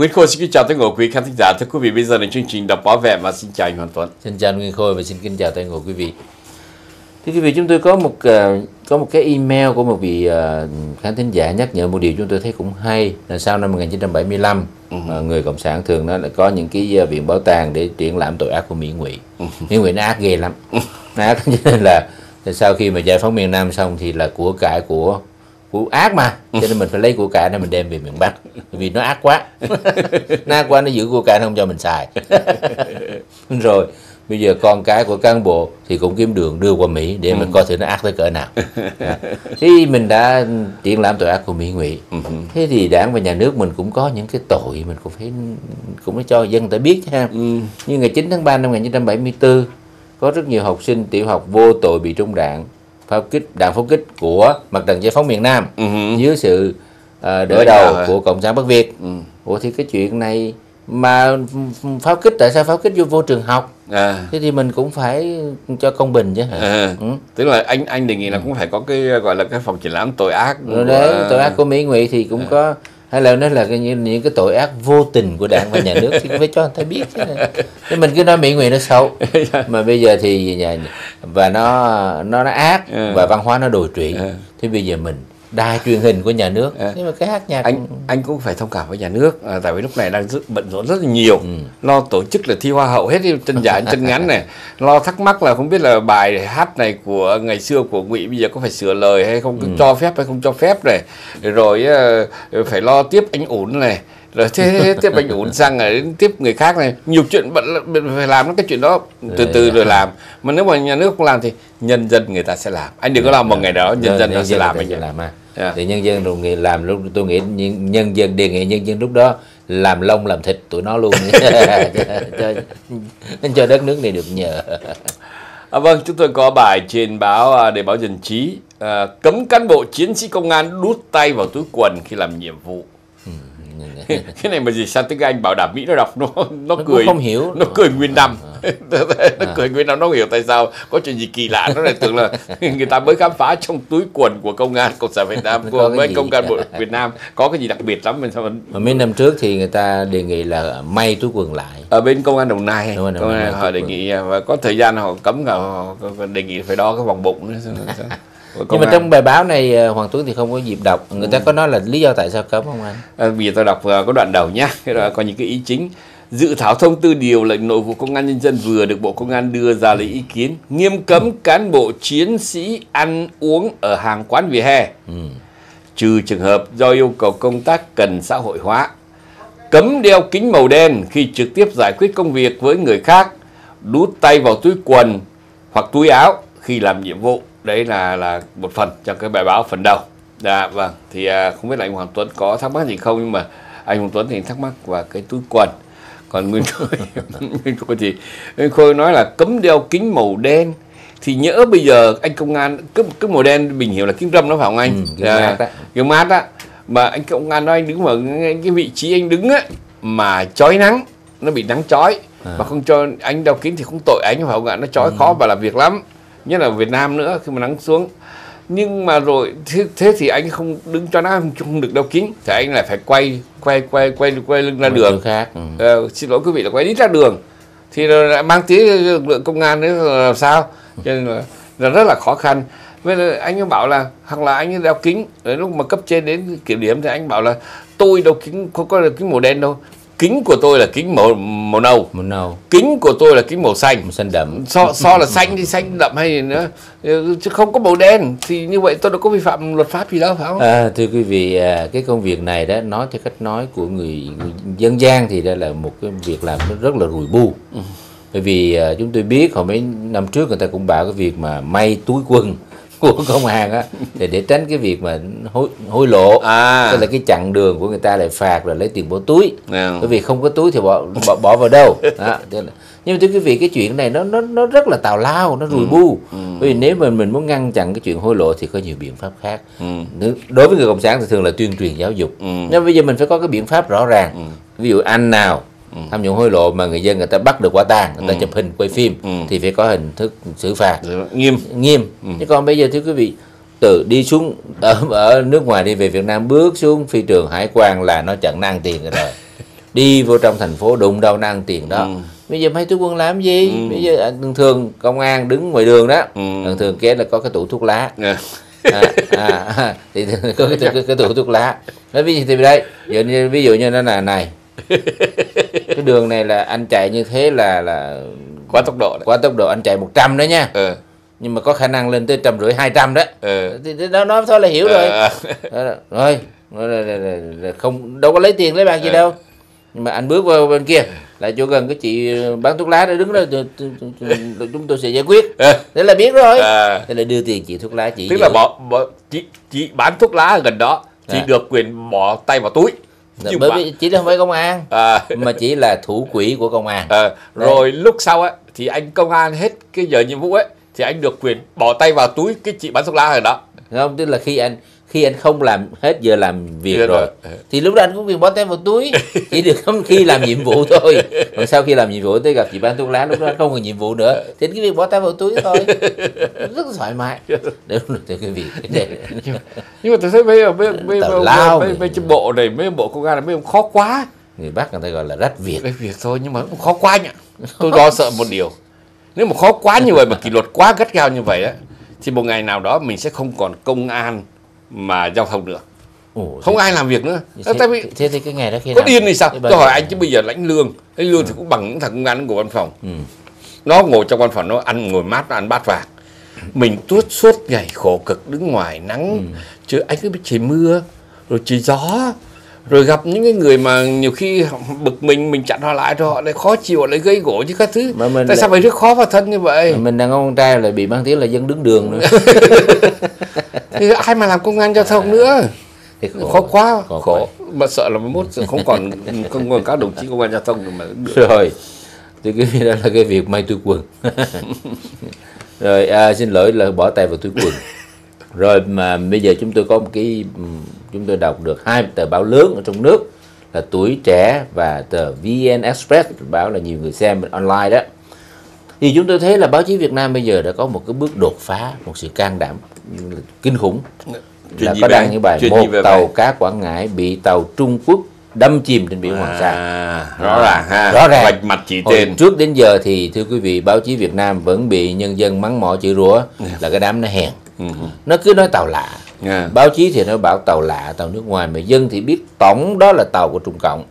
Nguyễn Khôi xin kính chào tất cả quý khán thính giả. Thưa quý vị, bây giờ là chương trình đọc báo vẻ và xin chào anh Hoàng Tuấn. Xin chào Nguyễn Khôi và xin kính chào tất cả quý vị. Thưa quý vị, chúng tôi có một uh, có một cái email của một vị uh, khán thính giả nhắc nhở một điều chúng tôi thấy cũng hay là sau năm 1975 uh-huh. uh, người cộng sản thường nó lại có những cái uh, viện bảo tàng để triển lãm tội ác của Mỹ Ngụy. Uh-huh. Mỹ Ngụy nó ác ghê lắm. nó ác cho nên là sau khi mà giải phóng miền Nam xong thì là của cải của của ác mà. Cho nên mình phải lấy của cải để mình đem về miền Bắc. Vì nó ác quá. Nó ác quá nó giữ của cải không cho mình xài. Rồi bây giờ con cái của cán bộ thì cũng kiếm đường đưa qua Mỹ để mình coi thử nó ác tới cỡ nào. Thì mình đã triển lãm tội ác của Mỹ Ngụy. Thế thì đảng và nhà nước mình cũng có những cái tội mình cũng phải cũng phải cho dân ta biết ha. Như ngày 9 tháng 3 năm 1974 có rất nhiều học sinh tiểu học vô tội bị trung đạn pháo kích đạn pháo kích của mặt trận giải phóng miền Nam uh-huh. dưới sự uh, đỡ đầu của cộng sản Bắc Việt. Uh-huh. Ủa thì cái chuyện này mà pháo kích tại sao pháo kích vô vô trường học? À. Thế thì mình cũng phải cho công bình chứ hả? À. Ừ. Tức là anh anh đề nghị là cũng phải có cái gọi là cái phòng triển lãm tội ác. Của... đấy, tội ác của Mỹ Ngụy thì cũng à. có hay là nó là cái, những, những cái tội ác vô tình của đảng và nhà nước thì phải cho người ta biết chứ Thế mình cứ nói mỹ nguyện nó xấu mà bây giờ thì nhà và nó nó nó ác ừ. và văn hóa nó đồi trụy ừ. thế bây giờ mình đài truyền hình của nhà nước à. nhưng mà cái hát nhạc anh anh cũng phải thông cảm với nhà nước à, tại vì lúc này đang rất bận rộn rất là nhiều ừ. lo tổ chức là thi hoa hậu hết đi chân dài chân ngắn này lo thắc mắc là không biết là bài hát này của ngày xưa của ngụy bây giờ có phải sửa lời hay không ừ. cho phép hay không cho phép này rồi uh, phải lo tiếp anh ổn này rồi thế tiếp anh ổn sang rồi tiếp người khác này nhiều chuyện bận phải làm cái chuyện đó từ từ rồi làm. Mà nếu mà nhà nước không làm thì nhân dân người ta sẽ làm. Anh đừng có làm một ngày đó nhân dân nó sẽ làm anh làm yeah. thì nhân dân rồi làm lúc tôi nghĩ nhân dân đề nghị nhân dân lúc đó làm lông làm thịt tụi nó luôn. Cho, cho, đất nước này được nhờ. À, vâng chúng tôi có bài trên báo à, để báo dân trí. À, cấm cán bộ chiến sĩ công an đút tay vào túi quần khi làm nhiệm vụ cái này mà gì sang tiếng anh bảo đảm mỹ nó đọc nó nó, nó cười không hiểu. nó cười nguyên năm. À nó à. cười nguyên năm nó hiểu tại sao có chuyện gì kỳ lạ. Nó lại tưởng là người ta mới khám phá trong túi quần của công an cộng sản việt nam của mấy công an bộ việt nam. Có cái gì đặc biệt lắm mình sao mình mà mấy năm trước thì người ta đề nghị là may túi quần lại. Ở bên công an đồng nai. Công an đồng nai họ đề nghị và có thời gian họ cấm họ đề nghị phải đo cái vòng bụng nữa nhưng mà trong bài báo này ờ, Hoàng Tuấn thì không có dịp đọc người ta ừ. có nói là lý do tại sao cấm không anh? À, bây giờ tôi đọc uh, có đoạn đầu nhá, có những cái ý chính Dự thảo thông tư điều lệnh nội vụ công an nhân dân vừa được Bộ Công an đưa ra lấy ý kiến nghiêm cấm cán bộ chiến sĩ ăn uống ở hàng quán vỉa hè. Ừ. Trừ trường hợp do yêu cầu công tác cần xã hội hóa. Cấm đeo kính màu đen khi trực tiếp giải quyết công việc với người khác. Đút tay vào túi quần hoặc túi áo khi làm nhiệm vụ. Đấy là là một phần trong cái bài báo phần đầu. Dạ vâng, thì à, không biết là anh Hoàng Tuấn có thắc mắc gì không nhưng mà anh Hoàng Tuấn thì thắc mắc vào cái túi quần. Còn nguyên khôi nguyên khôi thì nguyên khôi nói là cấm đeo kính màu đen thì nhỡ bây giờ anh công an cứ cứ màu đen mình hiểu là kính râm nó phải không anh? Ừ, à, mát kính mát á. Mà anh công an nói anh đứng ở cái vị trí anh đứng á mà chói nắng nó bị nắng chói. À. mà không cho anh đeo kính thì không tội anh phải không ạ? Nó chói ừ. khó và làm việc lắm nhất là Việt Nam nữa khi mà nắng xuống. Nhưng mà rồi thế, thế thì anh không đứng cho nó không được đeo kính. Thì anh lại phải quay quay quay quay quay lưng ra Một đường. khác ừ. ờ, xin lỗi quý vị là quay đi ra đường. Thì lại mang tiếng lực lượng công an đấy là làm sao? Cho nên là, là rất là khó khăn. Với là anh ấy bảo là hoặc là anh ấy đeo kính. Lúc mà cấp trên đến kiểm điểm thì anh bảo là tôi đeo kính không có đeo kính màu đen đâu kính của tôi là kính màu màu nâu. Màu nâu. Kính của tôi là kính màu xanh. Màu xanh đậm. So so là xanh thì xanh đậm hay gì nữa. Chứ không có màu đen. Thì như vậy tôi đâu có vi phạm luật pháp gì đâu phải không? À, thưa quý vị à, cái công việc này đó nói theo cách nói của người, người dân gian thì đây là một cái việc làm rất là rùi bu. Ừ. bởi vì à, chúng tôi biết hồi mấy năm trước người ta cũng bảo cái việc mà may túi quân của công an á để để tránh cái việc mà hối hối lộ à. tức là cái chặn đường của người ta lại phạt rồi lấy tiền bỏ túi à. bởi vì không có túi thì bỏ bỏ, bỏ vào đâu đó. nhưng mà thưa quý vị cái chuyện này nó nó nó rất là tào lao nó rùi ừ. bu ừ. bởi vì nếu mà mình muốn ngăn chặn cái chuyện hối lộ thì có nhiều biện pháp khác ừ. đối với người cộng sản thì thường là tuyên truyền giáo dục ừ. nhưng bây giờ mình phải có cái biện pháp rõ ràng ừ. ví dụ anh nào ừ. tham nhũng hối lộ mà người dân người ta bắt được quả tang người ta ừ. chụp hình quay phim ừ. thì phải có hình thức xử phạt nghiêm nghiêm ừ. chứ còn bây giờ thưa quý vị từ đi xuống ở, ở nước ngoài đi về Việt Nam bước xuống phi trường hải quan là nó chặn năng tiền rồi đi vô trong thành phố đụng đâu nó ăn tiền đó bây giờ mấy túi quân làm gì bây giờ thường thường công an đứng ngoài đường đó Ừ. thường thường kế là có cái tủ thuốc lá Ờ. à, à, à, thì có cái, cái, cái tủ thuốc lá nói ví dụ thì đây như ví dụ như nó là này cái đường này là anh chạy như thế là là quá tốc độ đấy quá tốc độ anh chạy 100 đó nha ờ nhưng mà có khả năng lên tới trăm rưỡi hai trăm đó ờ thì đó nói thôi là hiểu rồi. Đó là- rồi rồi không đâu có lấy tiền lấy bạc gì Ờ. đâu nhưng mà anh bước vào bên kia là chỗ gần cái chị bán thuốc lá đó đứng đó chúng tôi sẽ giải quyết Ờ. thế là biết rồi Ờ. thế là đưa tiền chị thuốc lá chị tức giữ. là bỏ, bỏ chị chị bán thuốc lá ở gần đó chị Dạ. được quyền bỏ tay vào túi Dạ, chứ bởi bạn- vì chị không phải công an à, mà chỉ là thủ quỹ của công an. Ờ, rồi lúc sau ấy thì anh công an hết cái giờ nhiệm vụ ấy thì anh được quyền bỏ tay vào túi cái chị bán thuốc lá ở đó. Không tức là khi anh khi anh không làm hết giờ làm việc rồi rồi. thì lúc đó anh cũng quyền bỏ tay vào túi chỉ được không khi làm nhiệm vụ thôi. Còn sau khi làm nhiệm vụ tới gặp chị bán thuốc lá lúc đó anh không còn nhiệm vụ nữa thì cái việc bỏ tay vào túi thôi. Rất là thoải mái. Đúng rồi thưa quý vị Để- nhưng mà tôi thấy mấy mấy mấy Tào mấy, lao mấy, mấy bộ này mấy bộ công an này mấy ông khó quá. Người Bắc người ta gọi là rách việc. Cái việc thôi nhưng mà cũng khó quá nhỉ. Tôi lo sợ một điều. Nếu mà khó quá như vậy mà kỷ luật quá gắt gao như vậy á thì một ngày nào đó mình sẽ không còn công an mà giao thông nữa Ồ, không ai làm việc nữa. thế, tại vì thế, thì cái ngày đó khi có điên thì sao? Thế tôi hỏi anh chứ bây giờ lãnh lương lãnh lương thì cũng bằng những thằng công an của văn phòng. Ừ. nó ngồi trong văn phòng nó ăn ngồi mát nó ăn bát vàng. Mình tuốt suốt ngày khổ cực đứng ngoài nắng Ừ. chứ anh cứ biết trời mưa rồi trời gió rồi gặp những cái người mà nhiều khi bực mình mình chặn họ lại rồi họ lại khó chịu họ lại gây gỗ chứ các thứ. Mà mình tại lại- sao phải rước khó vào thân như vậy? Mình đàn ông trai lại bị mang tiếng là dân đứng đường nữa ai mà làm công an giao thông nữa? Thì khó quá. Khó khổ. mà sợ là mai mốt không còn không còn các đồng chí công an giao thông nữa mà rồi. Thì cái đó là cái việc may túi quần. Rồi à, xin lỗi là bỏ tay vào túi quần. Rồi mà bây giờ chúng tôi có một cái ừm, chúng tôi đọc được hai tờ báo lớn ở trong nước là tuổi trẻ và tờ VN Express. Báo là nhiều người xem online đó thì chúng tôi thấy là báo chí Việt Nam bây giờ đã có một cái bước đột phá một sự can đảm kinh khủng. Chuyện là có đăng anh? những bài Chuyện một tàu cá Quảng Ngãi bị tàu Trung Quốc đâm chìm trên biển Hoàng Sa. à, rõ ràng ha. Rõ ràng. vạch mặt chỉ Hồi tên trước đến giờ thì thưa quý vị báo chí Việt Nam vẫn bị nhân dân mắng mỏ chửi rủa là cái đám nó hèn. Ừ. nó cứ nói tàu lạ. À. báo chí thì nó bảo tàu lạ tàu nước ngoài mà dân thì biết tổng đó là tàu của Trung Cộng.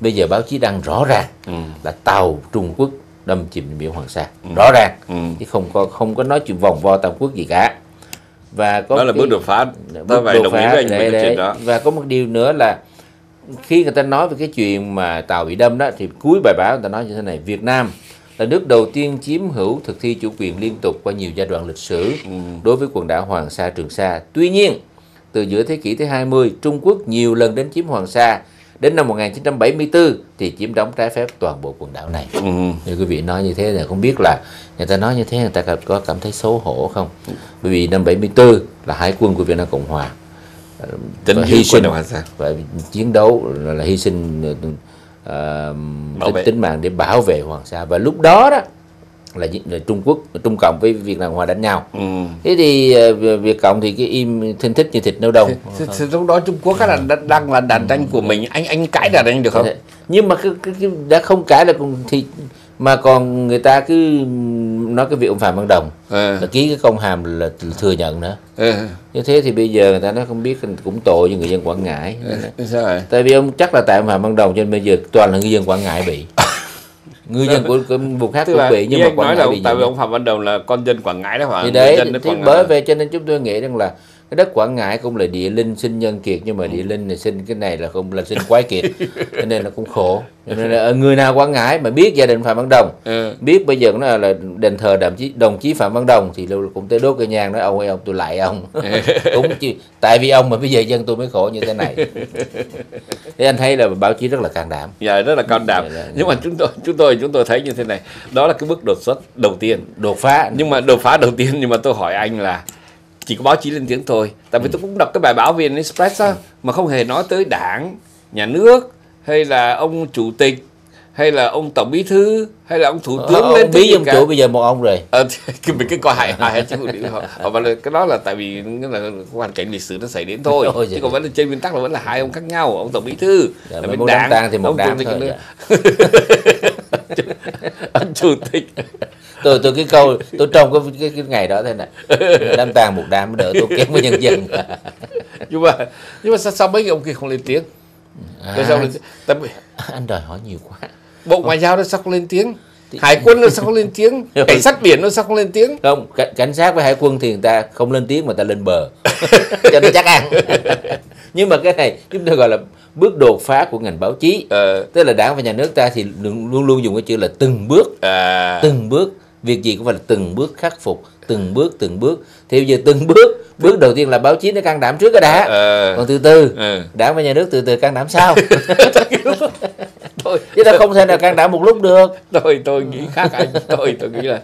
Bây giờ báo chí đăng rõ ràng Ừ. là tàu Trung Quốc đâm chìm biển Hoàng Sa. Rõ ràng Ừ. chứ không có không có nói chuyện vòng vo Tam Quốc gì cả. Và có đó là cái- bước đột phá Bước tôi phải đột đồng ý phá với anh về để- để- đó. và có một điều nữa là khi người ta nói về cái chuyện mà tàu bị đâm đó thì cuối bài báo người ta nói như thế này Việt Nam là nước đầu tiên chiếm hữu thực thi chủ quyền liên tục qua nhiều giai đoạn lịch sử Ừ. đối với quần đảo Hoàng Sa Trường Sa. Tuy nhiên từ giữa thế kỷ thứ 20 Trung Quốc nhiều lần đến chiếm Hoàng Sa đến năm 1974 thì chiếm đóng trái phép toàn bộ quần đảo này. Ừ. như quý vị nói như thế là không biết là người ta nói như thế người ta có- cảm thấy xấu hổ không? Bởi vì năm 74 là hải quân của Việt Nam Cộng Hòa ờ, giữ hy sinh và chiến đấu là, là hy sinh ờ, Bảo tính, tính mạng để bảo vệ Hoàng Sa. Và lúc đó đó là, Trung Quốc Trung Cộng với Việt Nam Hòa đánh nhau. Ừ. thế thì ờ, Việt Cộng thì cái im thân thích như thịt nấu đông. Thì, lúc đó Trung Quốc là đang, đang là đàn tranh của mình. Anh anh cãi đàn tranh được không? Nhưng mà cái, cái, cái đã không cãi là cùng thì mà còn người ta cứ nói cái việc ông Phạm Văn Đồng Ờ. là ký cái công hàm là thừa nhận nữa. Ờ. như thế thì bây giờ người ta nói không biết cũng tội cho người dân Quảng Ngãi. Sao vậy tại vì ông chắc là tại ông Phạm Văn Đồng cho nên bây giờ toàn là người dân Quảng Ngãi bị người dân của, của vùng khác cũng bị nhưng như mà Quảng nói Ngãi là bị tại vì ông Phạm Văn Đồng là con dân Quảng Ngãi đó phải thì đấy thì bởi vậy cho nên chúng tôi nghĩ rằng là cái đất Quảng Ngãi cũng là địa linh sinh nhân kiệt nhưng mà địa linh này sinh cái này là không là sinh quái kiệt cho nên là cũng khổ. Cho nên là ờ, người nào Quảng Ngãi mà biết gia đình Phạm Văn Đồng Ừ. biết bây giờ nó là, là đền thờ đồng chí đồng chí Phạm Văn Đồng thì cũng tới đốt cây nhang nói ông ơi ông tôi lại ông. Cũng chứ tại vì ông mà bây giờ dân tôi mới khổ như thế này. Thế anh thấy là báo chí rất là can đảm. Dạ rất là cao đảm. Nhưng mà chúng tôi chúng tôi chúng tôi thấy như thế này. Đó là cái bước đột xuất đầu tiên. Đột phá. Nhưng mà đột phá đầu tiên nhưng mà tôi hỏi anh là chỉ có báo chí lên tiếng thôi. Tại vì tôi cũng đọc cái bài báo VN Express á mà không hề nói tới đảng nhà nước hay là ông chủ tịch hay là ông tổng bí thư hay là ông thủ Ờ, tướng ông lên bí cả. chủ bây giờ một ông rồi. Ờ, thì cái mình cái coi hại hại chứ họ, họ bảo là cái đó là tại vì nghĩa là hoàn cảnh lịch sử nó xảy đến thôi. Ôi chứ còn vẫn là trên nguyên tắc là vẫn là hai ông khác nhau ông tổng bí thư Dạ, là bên đảng thì một ông tịch thôi, dạ. chủ tịch. Tôi tôi cái câu tôi trong cái, cái, cái ngày đó thế này. Đám tang một đám đỡ tôi kém với nhân dân. Nhưng mà nhưng mà sao, sao mấy ông kia không lên tiếng? Tại sao à, lên, tại vì anh đòi hỏi nhiều quá. Bộ ngoại giao nó sao không lên tiếng? Hải quân nó sao không lên tiếng? Cảnh sát biển nó sao không lên tiếng? Không cảnh, cảnh sát với hải quân thì người ta không lên tiếng mà ta lên bờ. Cho nó chắc ăn nhưng mà cái này chúng tôi gọi là bước đột phá của ngành báo chí. Ờ, tức là đảng và nhà nước ta thì luôn luôn, dùng cái chữ là từng bước. À, từng bước. Việc gì cũng phải là từng bước khắc phục từng bước từng bước. Thì bây giờ từng bước bước đầu tiên là báo chí nó can đảm trước cái đã. Ờ, còn từ từ ờ. đảng và nhà nước từ từ can đảm sau thôi. Chứ ta không thể nào can đảm một lúc được. Tôi tôi nghĩ khác anh. Tôi tôi nghĩ là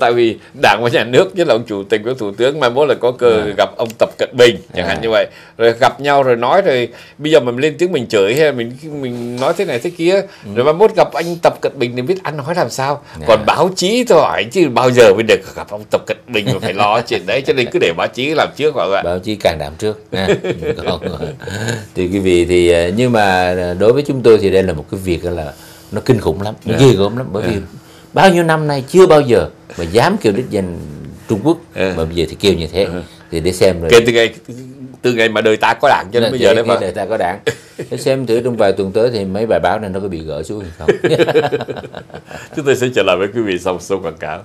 tại vì đảng và nhà nước nhất là ông chủ tịch với thủ tướng mai mốt là có cơ gặp ông tập cận bình chẳng hạn À. như vậy. Rồi gặp nhau rồi nói rồi bây giờ mình lên tiếng mình chửi hay mình mình nói thế này thế kia rồi mai mốt gặp anh tập cận bình thì biết ăn nói làm sao. Còn báo chí tôi hỏi chứ bao giờ mới được gặp ông tập cận bình mà phải lo chuyện đấy cho nên cứ để báo chí làm trước mọi người báo chí can đảm trước nha. còn thì quý vị thì ờ, nhưng mà đối với chúng tôi thì đây là một cái việc là nó kinh khủng lắm nó ghê gớm lắm. Bởi vì bao nhiêu năm nay chưa bao giờ mà dám kêu đích danh Trung Quốc Ừ. mà bây giờ thì kêu như thế thì để xem rồi. Kể từ ngày từ ngày mà đời ta có đảng cho đến bây giờ đấy mà. đời ta có đảng. Để xem thử trong vài tuần tới thì mấy bài báo này nó có bị gỡ xuống hay không. Chúng tôi sẽ trở lại với quý vị sau số quảng cáo